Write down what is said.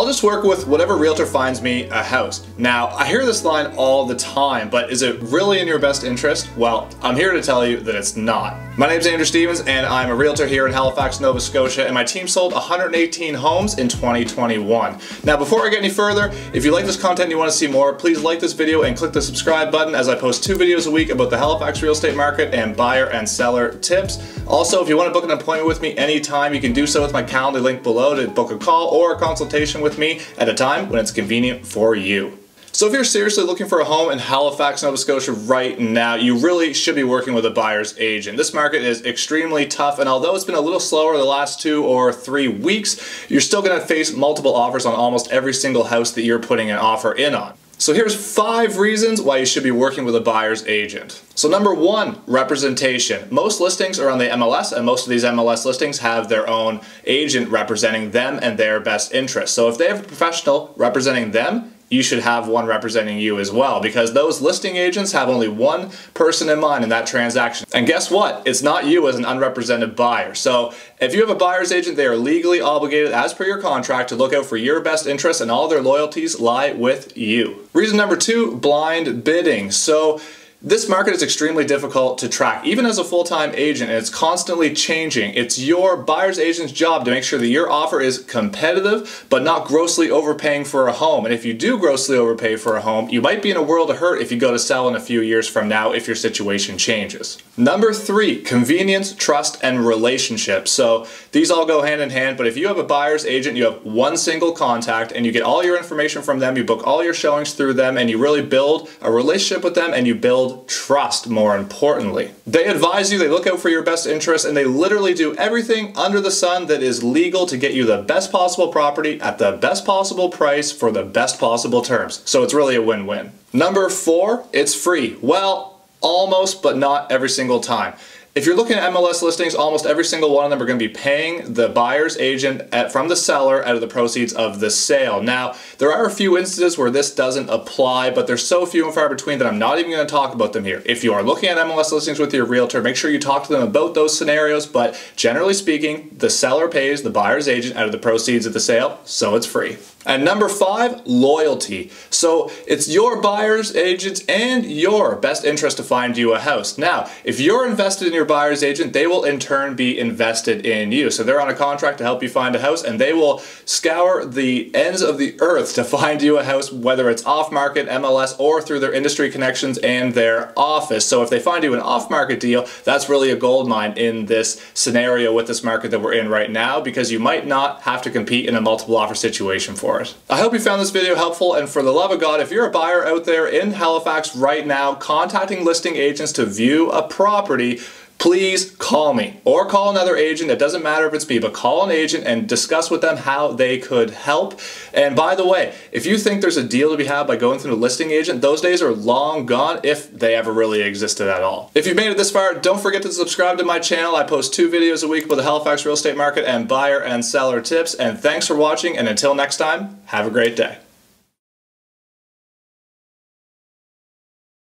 I'll just work with whatever realtor finds me a house. Now, I hear this line all the time, but is it really in your best interest? Well, I'm here to tell you that it's not. My name's Andrew Stephens and I'm a realtor here in Halifax, Nova Scotia, and my team sold 118 homes in 2021. Now, before I get any further, if you like this content and you want to see more, please like this video and click the subscribe button as I post two videos a week about the Halifax real estate market and buyer and seller tips. Also, if you want to book an appointment with me anytime, you can do so with my calendar link below to book a call or a consultation with me at a time when it's convenient for you. So if you're seriously looking for a home in Halifax, Nova Scotia right now, you really should be working with a buyer's agent. This market is extremely tough, and although it's been a little slower the last two or three weeks, you're still gonna face multiple offers on almost every single house that you're putting an offer in on. So here's five reasons why you should be working with a buyer's agent. So number one, representation. Most listings are on the MLS and most of these MLS listings have their own agent representing them and their best interests. So if they have a professional representing them, you should have one representing you as well because those listing agents have only one person in mind in that transaction. And guess what? It's not you as an unrepresented buyer. So if you have a buyer's agent, they are legally obligated as per your contract to look out for your best interests and all their loyalties lie with you. Reason number two, blind bidding. So this market is extremely difficult to track. Even as a full-time agent, it's constantly changing. It's your buyer's agent's job to make sure that your offer is competitive, but not grossly overpaying for a home. And if you do grossly overpay for a home, you might be in a world of hurt if you go to sell in a few years from now if your situation changes. Number three, convenience, trust, and relationship. So these all go hand in hand, but if you have a buyer's agent, you have one single contact and you get all your information from them, you book all your showings through them, and you really build a relationship with them and you build trust more importantly. They advise you, they look out for your best interests, and they literally do everything under the sun that is legal to get you the best possible property at the best possible price for the best possible terms. So it's really a win-win. Number four, it's free. Well, almost, but not every single time. If you're looking at MLS listings, almost every single one of them are going to be paying the buyer's agent at, from the seller out of the proceeds of the sale. Now, there are a few instances where this doesn't apply, but they're so few and far between that I'm not even going to talk about them here. If you are looking at MLS listings with your realtor, make sure you talk to them about those scenarios, but generally speaking, the seller pays the buyer's agent out of the proceeds of the sale, so it's free. And number five, loyalty. So it's your buyer's agent and your best interest to find you a house. Now, if you're invested in your buyer's agent, they will in turn be invested in you. So they're on a contract to help you find a house and they will scour the ends of the earth to find you a house, whether it's off market, MLS, or through their industry connections and their office. So if they find you an off market deal, that's really a gold mine in this scenario with this market that we're in right now because you might not have to compete in a multiple offer situation for it. I hope you found this video helpful and for the love of God, if you're a buyer out there in Halifax right now contacting listing agents to view a property, please call me or call another agent. It doesn't matter if it's me, but call an agent and discuss with them how they could help. And by the way, if you think there's a deal to be had by going through a listing agent, those days are long gone if they ever really existed at all. If you've made it this far, don't forget to subscribe to my channel. I post two videos a week about the Halifax real estate market and buyer and seller tips. And thanks for watching. And until next time, have a great day.